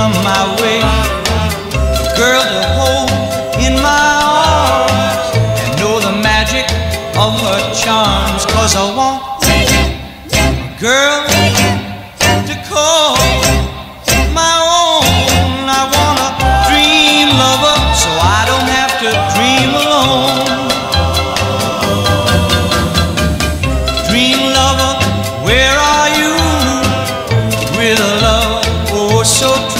come my way. Girl to hold in my arms and know the magic of her charms. Cause I want a girl to call my own. I want a dream lover so I don't have to dream alone. Dream lover, where are you? With a love oh, so true.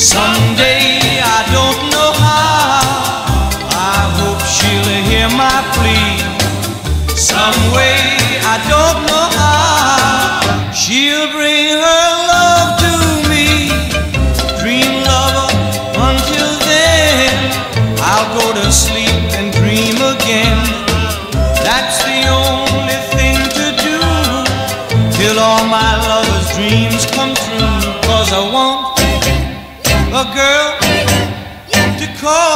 Someday I don't know how. I hope she'll hear my plea. Some way I don't know how. She'll bring her love to me. Dream lover, until then, I'll go to sleep and dream again. That's the only thing to do till all my lover's dreams come true. Cause I want a girl to call